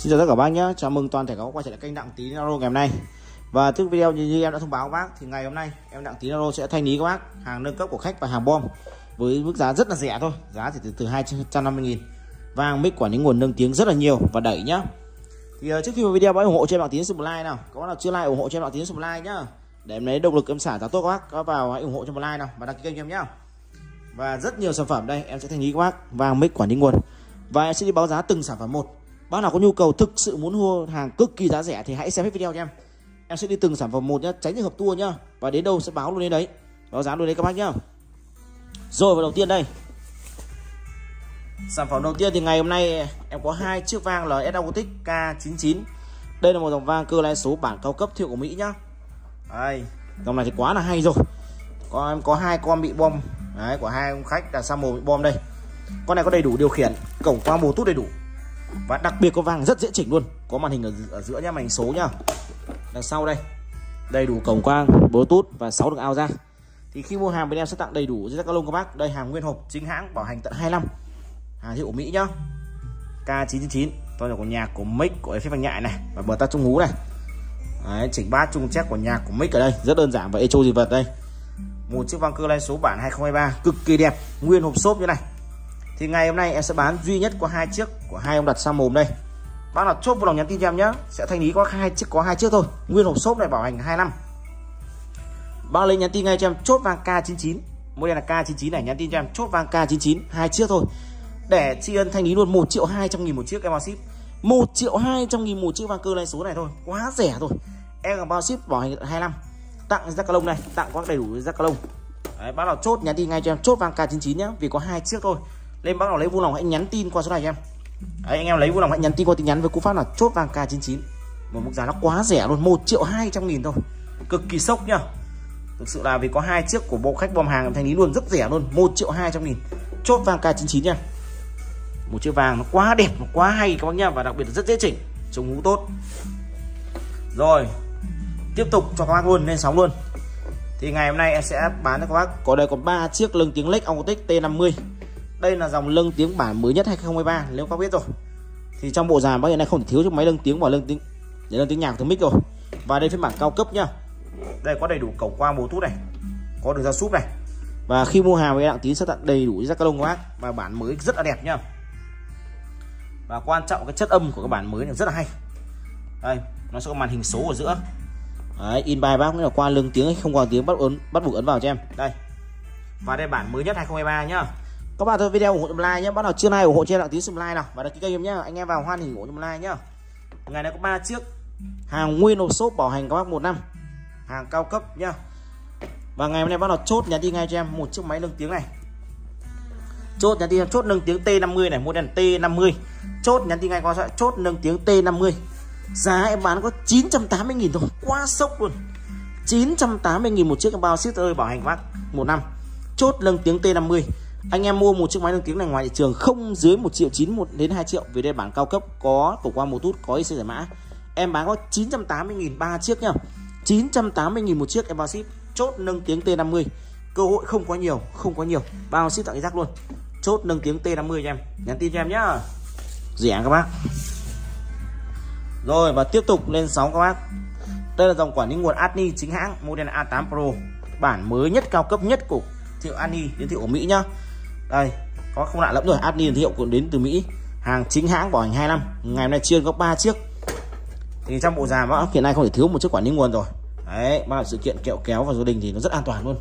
Xin chào tất cả các bác nhé, chào mừng toàn thể các bác quay trở lại kênh Đặng Tí Naro ngày hôm nay. Và trước video như, như em đã thông báo các bác thì ngày hôm nay em Đặng Tí Naro sẽ thanh lý các bác hàng nâng cấp của khách và hàng bom với mức giá rất là rẻ thôi, giá chỉ từ từ 250 nghìn. Vàng mic quả những nguồn nâng tiếng rất là nhiều và đẩy nhá. Thì uh, trước khi vào video bác ủng hộ cho em Đặng Tí một like nào, các bác nào chưa like ủng hộ cho em Đặng Tí một like nhá. Để em lấy động lực em xả giá tốt các bác, các vào hãy ủng hộ cho một like nào và đăng ký kênh cho em nhá. Và rất nhiều sản phẩm đây em sẽ thanh lý các bác. Vàng mic quả những nguồn. Và em sẽ đi báo giá từng sản phẩm một. Bác nào có nhu cầu thực sự muốn mua hàng cực kỳ giá rẻ thì hãy xem hết video cho em. Em sẽ đi từng sản phẩm một nhá, tránh trường hợp tour nhá. Và đến đâu sẽ báo luôn đến đấy. Báo giá luôn đấy các bác nhá. Rồi vào đầu tiên đây. Sản phẩm đầu tiên thì ngày hôm nay em có hai chiếc vang là Acoustic K99. Đây là một dòng vang cơ lai số bản cao cấp thiệu của Mỹ nhá. Đây, dòng này thì quá là hay rồi. Có em có hai con bị bom. Đấy, của hai ông khách là Samo bị bom đây. Con này có đầy đủ điều khiển, cổng qua Bluetooth đầy đủ và đặc biệt có vàng rất dễ chỉnh luôn. Có màn hình ở, ở giữa nhá màn hình số nhá. Đằng sau đây. Đầy đủ cổng quang bluetooth và 6 đường ao ra. Thì khi mua hàng bên em sẽ tặng đầy đủ dây các lông các bác. Đây hàng nguyên hộp chính hãng bảo hành tận 25 hàng hiệu Mỹ nhá. K999 tôi là của nhạc của mic của effect vang nhại này và bờ tắt trung hú này. Đấy, chỉnh bát trung check của nhạc của mic ở đây. Rất đơn giản và echo gì vật đây. Một chiếc vang cơ lai số bản 2023 cực kỳ đẹp. Nguyên hộp xốp như này thì ngày hôm nay em sẽ bán duy nhất có hai chiếc của hai ông đặt sang mồm đây. Bác nào chốt vào lòng nhắn tin cho em nhé sẽ thanh lý có hai chiếc có hai chiếc thôi. Nguyên hộp xốp này bảo hành 2 năm. Bác lấy nhắn tin ngay cho em chốt vàng K99 đây là K99 này nhắn tin cho em chốt vàng K99 hai chiếc thôi. Để tri ân thanh lý luôn 1 triệu 200 nghìn một chiếc em bao ship. 1 triệu 200 nghìn một chiếc vàng cơ này số này thôi. Quá rẻ thôi. Em còn bao ship bảo hành 2 năm. Tặng ra lông này tặng có đầy đủ ra lông. Đấy, bác nào chốt nhắn tin ngay cho em chốt vàng K99 nhé vì có hai chiếc thôi lên bác nào lấy vui lòng hãy nhắn tin qua số này em. Đấy, anh em lấy vui lòng hãy nhắn tin qua tin nhắn với cú pháp là chốt vàng K99 một mức giá nó quá rẻ luôn 1 triệu 200 nghìn thôi. Cực kỳ sốc nhá. Thực sự là vì có hai chiếc của bộ khách bom hàng thanh lý luôn rất rẻ luôn 1 triệu 200 nghìn. Chốt vàng K99 nha. Một chiếc vàng nó quá đẹp nó quá hay các bác nhá và đặc biệt là rất dễ chỉnh chống hú tốt. Rồi tiếp tục cho các bác luôn lên sóng luôn. Thì ngày hôm nay em sẽ bán cho các bác. Có đây có ba chiếc lưng tiếng lếch Acoustic T50 đây là dòng lưng tiếng bản mới nhất 2023 nếu các biết rồi. Thì trong bộ dàn bác hiện nay không thể thiếu cho máy lưng tiếng và lưng tiếng để lưng tiếng nhạc từ mic rồi. Và đây phiên bản cao cấp nhá. Đây có đầy đủ cổng quang bluetooth này có đường ra súp này. Và khi mua hàng với đặng tín sẽ tặng đầy đủ ra các lông của bác và bản mới rất là đẹp nhá. Và quan trọng cái chất âm của các bản mới này rất là hay. Đây nó sẽ có màn hình số ở giữa. Đấy, in bài bác là qua lưng tiếng không còn tiếng bắt ấn bắt buộc ấn vào cho em. Đây. Và đây bản mới nhất 2023 nhá các bạn thôi, video ủng hộ dùm like nhé. Bắt đầu trưa nay ủng hộ cho em tí dùm like nào. Và đăng ký kênh em nhá anh em vào hoan hỉ ủng hộ dùm like nhá ngày nay có ba chiếc. Hàng nguyên hộp xốp bảo hành các bác một năm. Hàng cao cấp nhá. Và ngày hôm nay bắt đầu chốt nhắn tin ngay cho em một chiếc máy nâng tiếng này. Chốt nhắn tin chốt nâng tiếng T50 này mua đèn T50. Chốt nhắn tin ngay qua chốt nâng tiếng T50. Giá em bán có 980.000 thôi, quá sốc luôn. 980.000 một chiếc bao ship ơi bảo hành bác một năm. Chốt nâng tiếng T50 anh em mua một chiếc máy nâng tiếng này ngoài thị trường không dưới 1 triệu 9 1 đến 2 triệu. Vì đây bản cao cấp, có cổ qua tút, có IC giải mã. Em bán có 980.000 ba chiếc nhá. 980.000 một chiếc, em bao ship, chốt nâng tiếng T50 cơ hội không có nhiều, không có nhiều. Bao ship tặng rác luôn. Chốt nâng tiếng T50 cho em. Nhắn tin cho em nhá. Rẻ các bác. Rồi, và tiếp tục lên sóng các bác. Đây là dòng quản lý nguồn Adni chính hãng, model A8 Pro. Bản mới nhất, cao cấp nhất của thiệu Adni đến thiệu của Mỹ nhá đây, có không lạ lẫm rồi. Adni hiệu thiệu cũng đến từ Mỹ. Hàng chính hãng bảo hành 2 năm. Ngày hôm nay chiên có 3 chiếc. Thì trong bộ già mã hiện nay không thể thiếu một chiếc quản lý nguồn rồi. Đấy mà là sự kiện kẹo kéo vào gia đình thì nó rất an toàn luôn.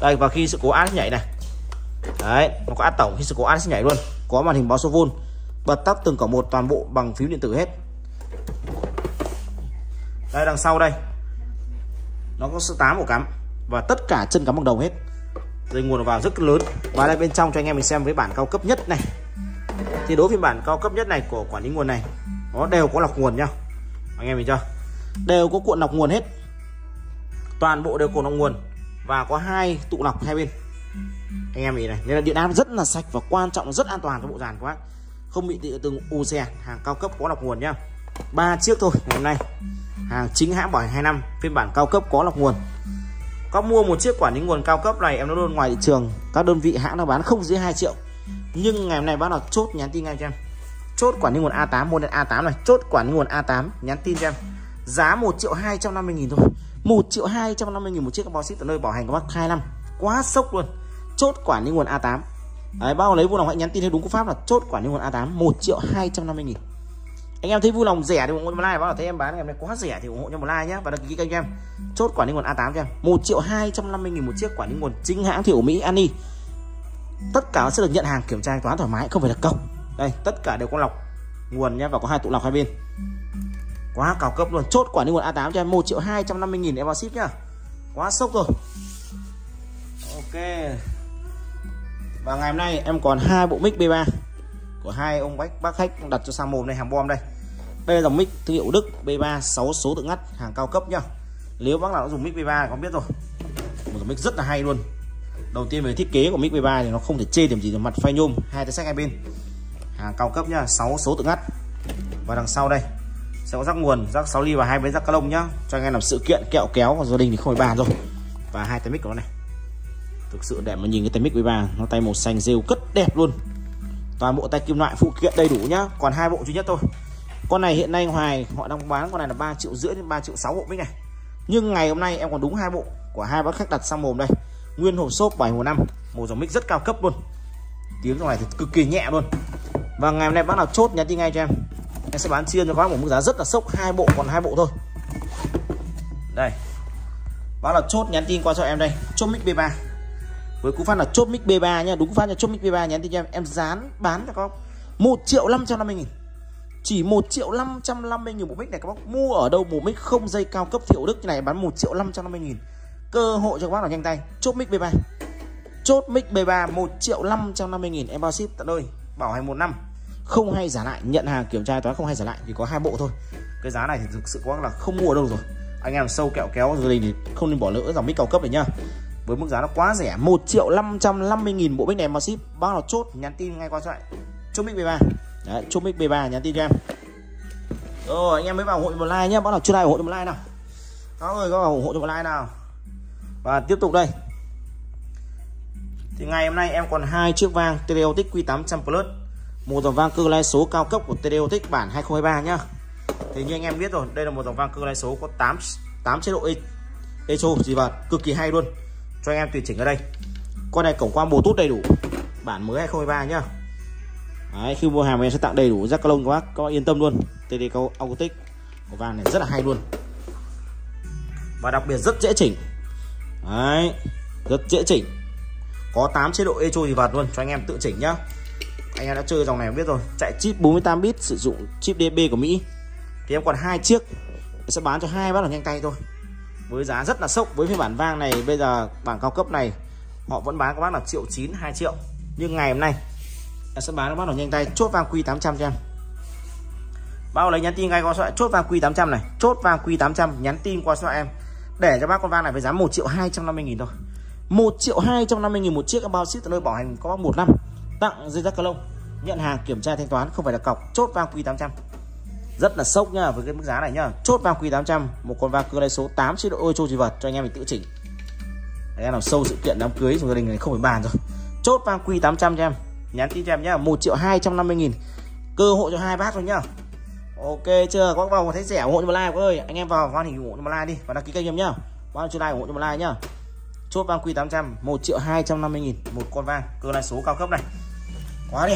Đây, và khi sự cố át nhảy này. Đấy, nó có át tổng, khi sự cố át nhảy luôn. Có màn hình báo số vôn bật tắt từng cổng một toàn bộ bằng phím điện tử hết. Đây, đằng sau đây. Nó có số 8 ổ cắm. Và tất cả chân cắm bằng đồng hết dây nguồn vào rất lớn. Và đây bên trong cho anh em mình xem với bản cao cấp nhất này. Thì đối với bản cao cấp nhất này của quản lý nguồn này, nó đều có lọc nguồn nhá. Anh em mình chưa? Đều có cuộn lọc nguồn hết. Toàn bộ đều cuộn lọc nguồn. Và có hai tụ lọc hai bên. Anh em mình này, nên là điện áp rất là sạch và quan trọng, rất an toàn cho bộ dàn các bác. Không bị từng u xe, hàng cao cấp có lọc nguồn nhá. Ba chiếc thôi ngày hôm nay. Hàng chính hãng bảo hành hai năm, phiên bản cao cấp có lọc nguồn có mua một chiếc quản lý nguồn cao cấp này em nó luôn ngoài thị trường. Các đơn vị hãng nó bán không dưới 2 triệu. Nhưng ngày hôm nay bác nào chốt nhắn tin ngay cho em. Chốt quản lý nguồn A8 model A8 này. Chốt quản lý nguồn A8 nhắn tin cho em. Giá 1 triệu 250 nghìn thôi. 1 triệu 250 nghìn một chiếc bao ship từ nơi bảo hành của bác 2 năm. Quá sốc luôn. Chốt quản lý nguồn A8 Đấy, bao lấy vui lòng hãy nhắn tin theo đúng cú pháp là chốt quản lý nguồn A8 1 triệu 250 nghìn anh em thấy vui lòng rẻ thì ủng hộ cho một like và thấy em bán em này quá rẻ thì ủng hộ cho một like nhé và đăng ký kênh cho em. Chốt quả ninh nguồn A8 cho em. 1 triệu 250 nghìn một chiếc quả ninh nguồn chính hãng thiệu Mỹ Ani tất cả sẽ được nhận hàng kiểm tra toán thoải mái, không phải là cọc. Đây, tất cả đều có lọc nguồn nhé và có hai tụ lọc hai bên. Quá cao cấp luôn. Chốt quả ninh nguồn A8 cho em. 1 triệu 250 nghìn em vào ship nhá. Quá sốc rồi. Ok. Và ngày hôm nay em còn hai bộ mic B3 của hai ông bác bác khách đặt cho sang mồm này hàng bom đây. Đây là dòng mic thương hiệu Đức B3 6 số tự ngắt, hàng cao cấp nhá. Nếu bác nào dùng mic B3 có biết rồi. Một dòng mic rất là hay luôn. Đầu tiên về thiết kế của mic B3 thì nó không thể chê điểm gì được, mặt phay nhôm, hai tay sách hai bên. Hàng cao cấp nhá 6 số tự ngắt. Và đằng sau đây, sẽ có rắc nguồn, rắc 6 ly và hai bên rắc ca lông nhá. Cho anh em làm sự kiện, kẹo kéo của gia đình thì không phải bàn rồi. Và hai tay mic của nó này. Thực sự đẹp mà nhìn cái tay mic B3 nó tay màu xanh rêu cất đẹp luôn toàn bộ tay kim loại phụ kiện đầy đủ nhá. Còn hai bộ duy nhất thôi. Con này hiện nay hoài họ đang bán con này là 3 triệu rưỡi đến 3 triệu 6 bộ mic này nhưng ngày hôm nay em còn đúng hai bộ của hai bác khách đặt sang mồm đây. Nguyên hộp xốp 7 mùa năm. Một dòng mic rất cao cấp luôn. Tiếng trong này thì cực kỳ nhẹ luôn. Và ngày hôm nay bác nào chốt nhắn tin ngay cho em. Em sẽ bán chiên cho các bác một mức giá rất là sốc. Hai bộ còn hai bộ thôi. Đây. Bác nào chốt nhắn tin qua cho em đây. Chốt mic B3 với cú phát là chốt mic B3 nhá đúng cú phát là chốt mic B3 nhắn tin cho em em dán, bán cho các bác 1 triệu 550 nghìn. Chỉ 1 triệu 550 nghìn một mic này các bác. Mua ở đâu một mic không dây cao cấp thiệu Đức như này, bán 1 triệu 550 nghìn. Cơ hội cho các bác là nhanh tay. Chốt mic B3 chốt mic B3 1 triệu 550 nghìn. Em bao ship tận nơi. Bảo hành 1 năm. Không hay giả lại. Nhận hàng, kiểm tra toán không hay giả lại. Vì có hai bộ thôi. Cái giá này thì thực sự quá là không mua ở đâu rồi. Anh em sâu kẹo kéo gia đình thì không nên bỏ lỡ dòng mic cao cấp này nhá với mức giá nó quá rẻ 1 triệu 550 nghìn bộ mic này mà ship bao là chốt nhắn tin ngay qua thoại chốt mic B3 Đấy, chốt mic B3 nhắn tin cho em. Rồi anh em mới vào hội một like nhé bao nào chưa like ủng hộ một like nào. Đó rồi có ủng hộ cho một like nào. Và tiếp tục đây. Thì ngày hôm nay em còn hai chiếc vang Teleotic Q800 Plus. Một dòng vang cơ lai số cao cấp của Teleotic bản 2023 nhá. Thì như anh em biết rồi đây là một dòng vang cơ lai số có 8 8 chế độ echo gì vào cực kỳ hay luôn cho anh em tùy chỉnh ở đây. Con này cổng quang Bluetooth đầy đủ. Bản mới 2023 nhá. Đấy, khi mua hàng mình sẽ tặng đầy đủ rắc lông các bác có yên tâm luôn. TD Acoustic của vàng này rất là hay luôn. Và đặc biệt rất dễ chỉnh. Đấy, rất dễ chỉnh. Có 8 chế độ echo gì vật luôn. Cho anh em tự chỉnh nhá. Anh em đã chơi dòng này biết rồi. Chạy chip 48 bit sử dụng chip DB của Mỹ. Thì em còn hai chiếc. Em sẽ bán cho hai bác là nhanh tay thôi với giá rất là sốc với phiên bản vang này. Bây giờ bảng cao cấp này, họ vẫn bán các bác là triệu chín, hai triệu. Nhưng ngày hôm nay em sẽ bán các bác là nhanh tay, chốt vang Q800 cho em. Bao lấy nhắn tin ngay qua số chốt vang Q800 này, chốt vang Q800 nhắn tin qua số em. Để cho bác con vang này với giá 1 triệu 250 nghìn thôi. 1 triệu 250 nghìn một chiếc bao ship tận nơi bảo hành có bác một năm. Tặng dây dắt lông nhận hàng kiểm tra thanh toán, không phải là cọc. Chốt vang Q800 rất là sốc nhá với cái mức giá này nhá. Chốt vào Q800 một con va cơ lấy số 8 chế độ ôi cho chỉ vật cho anh em mình tự chỉnh. Anh em nào sâu sự kiện đám cưới trong gia đình này không phải bàn rồi. Chốt vào Q800 cho em. Nhắn tin cho em nhá 1 triệu 250 nghìn. Cơ hội cho hai bác rồi nhá. Ok chưa? Các bác vào thấy rẻ ủng hộ cho một like ơi. Anh em vào, hoan hình ủng hộ cho một like đi và đăng ký kênh em nhá. Bao nhiêu like ủng hộ cho một like nhá. Chốt vang Q800 1 triệu 250 nghìn, một con vang cơ lai số cao cấp này. Quá đi.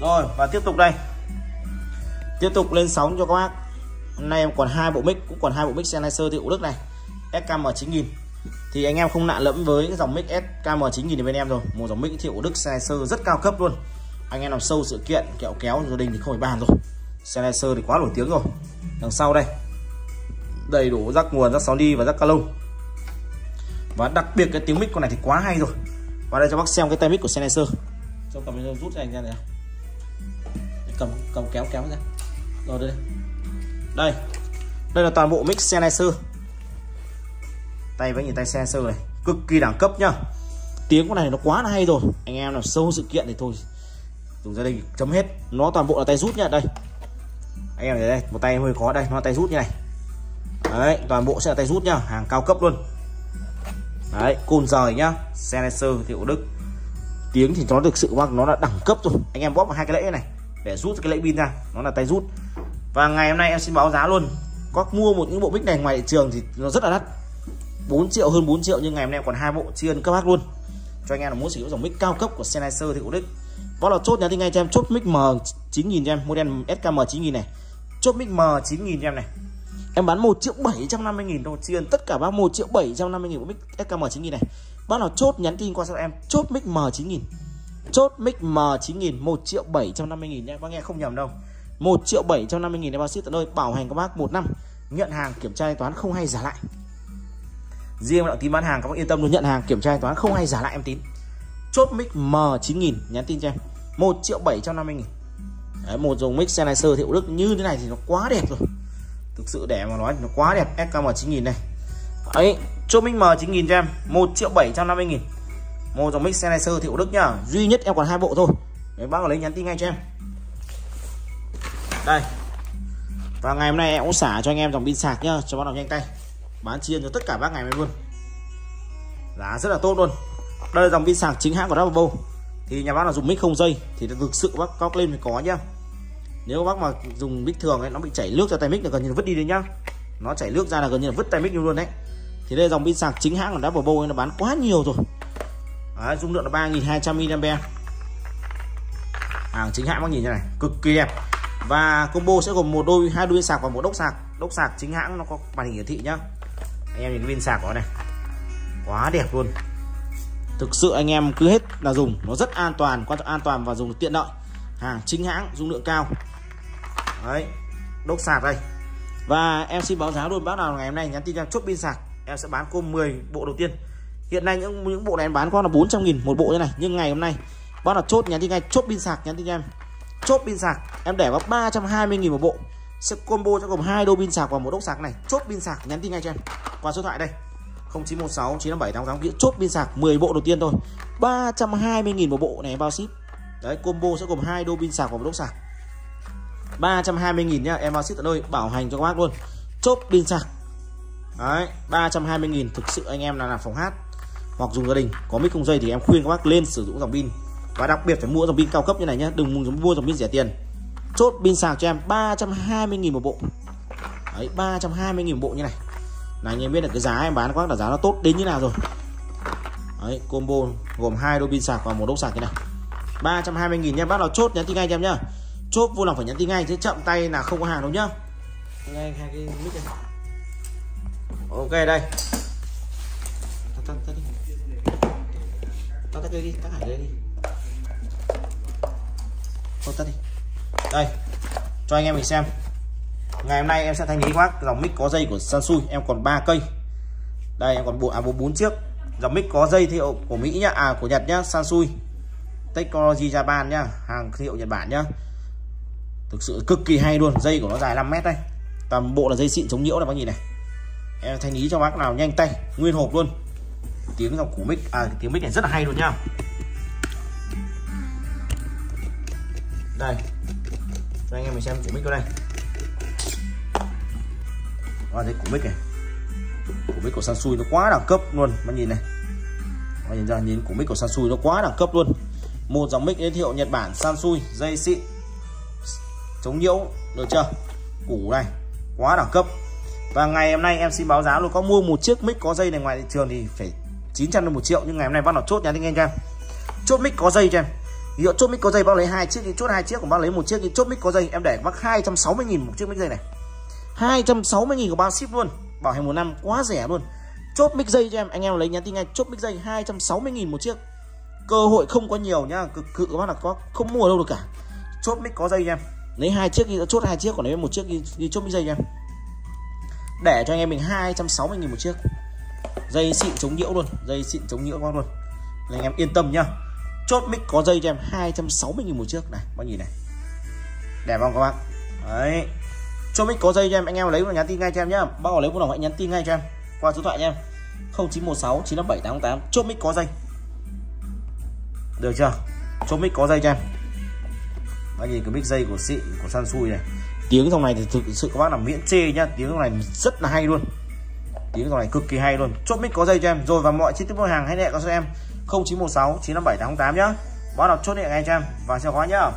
Rồi, và tiếp tục đây. Tiếp tục lên sóng cho các bác. Hôm nay em còn hai bộ mic, cũng còn hai bộ mic Sennheiser thì Đức này. SKM 9000 thì anh em không nạ lẫm với cái dòng mic SKM 9000 bên em rồi. Một dòng mic thiệu Đức Sennheiser rất cao cấp luôn. Anh em làm sâu sự kiện, kẹo kéo gia đình thì không phải bàn rồi. Sennheiser thì quá nổi tiếng rồi. Đằng sau đây. Đầy đủ rắc nguồn, rắc sóng đi và rắc ca và đặc biệt cái tiếng mic con này thì quá hay rồi. Và đây cho bác xem cái tay mic của Sennheiser. Trong tầm rút cho anh ra này cầm cầm kéo kéo ra. Rồi đây. Đây. Đây là toàn bộ mic Sennheiser tay với nhìn tay Sennheiser này. Cực kỳ đẳng cấp nhá. Tiếng của này nó quá là hay rồi. Anh em nào sâu sự kiện thì thôi. Dùng gia đình chấm hết. Nó toàn bộ là tay rút nhá đây. Anh em thấy đây. Một tay hơi khó. Đây, nó tay rút như này. Đấy, toàn bộ sẽ là tay rút nhá. Hàng cao cấp luôn. Đấy, côn rời nhá. Sennheiser hiệu Đức. Tiếng thì nó thực sự nó là đẳng cấp rồi. Anh em bóp vào hai cái lẫy này để rút cái lẫy pin ra, nó là tay rút. Và ngày hôm nay em xin báo giá luôn. Có mua một những bộ mic này ngoài thị trường thì nó rất là đắt. 4 triệu, hơn 4 triệu, nhưng ngày hôm nay còn hai bộ tri ân các bác luôn. Cho anh em là muốn sử dụng dòng mic cao cấp của Sennheiser thì cũng đích đó là chốt nhắn tin ngay cho em, chốt mic M 9000 cho em, model SKM 9000 này. Chốt mic M 9000 cho em này. Em bán 1 triệu 750 nghìn đồng tri ân tất cả bác 1 triệu 750 nghìn của mic SKM 9000 này. Bác nào chốt nhắn tin qua cho em, chốt mic M 9000 chốt mic M 9000 1 triệu 750 nghìn nha bác nghe không nhầm đâu. 1 triệu 750 nghìn em bao ship tận nơi bảo hành các bác 1 năm nhận hàng kiểm tra thanh toán không hay giả lại. Riêng đoạn tín bán hàng các bác yên tâm luôn nhận hàng kiểm tra thanh toán không hay giả lại em tín. Chốt mic M9000 nhắn tin cho em. 1 triệu 750 nghìn. Đấy, một dòng mic Sennheiser hiệu đức như thế này thì nó quá đẹp rồi. Thực sự để mà nói thì nó quá đẹp. SKM 9000 này. Ấy chốt mic M9000 cho em. 1 triệu 750 nghìn một dòng mic Sennheiser thiệu đức nhá. Duy nhất em còn hai bộ thôi. Đấy, bác lấy nhắn tin ngay cho em. Đây. Và ngày hôm nay em cũng xả cho anh em dòng pin sạc nhá cho bác nào nhanh tay. Bán chiên cho tất cả bác ngày mai luôn. Giá rất là tốt luôn. Đây là dòng pin sạc chính hãng của Double thì nhà bác là dùng mic không dây thì thực sự bác cóc lên thì có nhá. Nếu bác mà dùng mic thường ấy nó bị chảy nước ra tay mic là gần như là vứt đi đấy nhá. Nó chảy nước ra là gần như là vứt tay mic luôn đấy. Thì đây dòng pin sạc chính hãng của Double nó bán quá nhiều rồi đấy, dung lượng là 3200 mAh. Hàng chính hãng bác nhìn như này cực kỳ đẹp. Và combo sẽ gồm một đôi hai đôi sạc và một đốc sạc. Đốc sạc chính hãng nó có màn hình hiển thị nhá. Anh em nhìn cái pin sạc của nó này. Quá đẹp luôn. Thực sự anh em cứ hết là dùng nó rất an toàn quan trọng an toàn và dùng tiện lợi. Hàng chính hãng dung lượng cao. Đấy đốc sạc đây. Và em xin báo giá luôn bác nào ngày hôm nay nhắn tin cho chốt pin sạc em sẽ bán cô 10 bộ đầu tiên hiện nay những những bộ này bán con là 400 nghìn một bộ như này nhưng ngày hôm nay bác là chốt nhắn tin ngay chốt pin sạc nhắn tin em chốt pin sạc em để vào 320 nghìn một bộ sẽ combo cho gồm hai đôi pin sạc và một đốc sạc này chốt pin sạc nhắn tin ngay cho em qua số thoại đây 0916 957 88 chốt pin sạc 10 bộ đầu tiên thôi 320.000 một bộ này bao ship đấy combo sẽ gồm hai đôi pin sạc và một đốc sạc 320.000 nhá em bao ship tận nơi bảo hành cho các bác luôn chốt pin sạc đấy 320.000 thực sự anh em là làm phòng hát hoặc dùng gia đình có mic không dây thì em khuyên các bác lên sử dụng dòng pin. Và đặc biệt phải mua dòng pin cao cấp như này nhá đừng mua dòng pin rẻ tiền. Chốt pin sạc cho em 320.000 một bộ. Đấy 320.000 một bộ như này. Là anh em biết là cái giá em bán quá là giá nó tốt đến như nào rồi. Đấy combo gồm hai đôi pin sạc và một đốc sạc như này. 320.000 nha bác nào chốt nhắn tin ngay cho em nhá. Chốt vui lòng phải nhắn tin ngay chứ chậm tay là không có hàng đâu nhá. Ngay hai cái mic này. Ok đây. Đi tắt đi tắt hẳn đây đi. Thôi tắt đi. Đây, cho anh em mình xem. Ngày hôm nay em sẽ thanh lý các dòng mic có dây của Samsung, em còn 3 cây. Đây, em còn bộ à bốn chiếc. Dòng mic có dây hiệu của Mỹ nhá à của Nhật nhá, Samsung. Technology Japan nhá, hàng hiệu Nhật Bản nhá. Thực sự cực kỳ hay luôn, dây của nó dài 5 mét đây. Toàn bộ là dây xịn chống nhiễu này, bác nhìn này. Em thanh lý cho bác nào nhanh tay, nguyên hộp luôn tiếng dòng củ mic à tiếng mic này rất là hay luôn nhá. Đây. Cho anh em mình xem củ mic ở đây đó thấy củ mic này. Củ mic của Samsung nó quá đẳng cấp luôn, mà nhìn này. Mà nhìn ra nhìn củ mic của Samsung nó quá đẳng cấp luôn. Một dòng mic giới thiệu Nhật Bản, Samsung dây xịn chống nhiễu, được chưa? Củ này, quá đẳng cấp. Và ngày hôm nay em xin báo giá luôn. Có mua một chiếc mic có dây này ngoài thị trường thì phải 900 đến một triệu nhưng ngày hôm nay bác nào chốt nhắn anh em. Chốt mic có dây cho em. Hiệu chốt mic có dây bác lấy hai chiếc thì chốt hai chiếc của bác lấy một chiếc thì chốt mic có dây em để bác 260 000 một chiếc mic dây này. 260 000 của bác ship luôn. Bảo hành một năm quá rẻ luôn. Chốt mic dây cho em. Anh em lấy nhắn tin ngay chốt mic dây 260 000 một chiếc. Cơ hội không có nhiều nhá cực cự các bác là có không mua đâu được cả. Chốt mic có dây cho em. Lấy hai chiếc thì chốt hai chiếc còn lấy một chiếc thì, thì chốt mic dây cho em. Để cho anh em mình 260 000 một chiếc dây xịn chống nhiễu luôn, dây xịn chống nhiễu con luôn. Nên anh em yên tâm nhá. Chốt mic có dây cho em 260 000 một chiếc. Này bao nhìn này. Đẹp không các bạn? đấy. Chốt mic có dây cho em, anh em lấy một nhắn tin ngay cho em nhá. Bác nào lấy một đồng hãy nhắn tin ngay cho em. Qua số thoại nha em. 0916 957 888 chốt mic có dây. Được chưa? Chốt mic có dây cho em. Bác nhìn cái mic dây của xịn, của Samsung này. Tiếng dòng này thì thực sự các bác là miễn chê nhá. Tiếng dòng này rất là hay luôn tiếng dòng này cực kỳ hay luôn. Chốt mic có dây cho em. Rồi và mọi chi tiết mua hàng hãy liên hệ cho em. 0916 957 88 nhá. Báo đọc chốt điện ngay cho em. Và chào khóa nhá.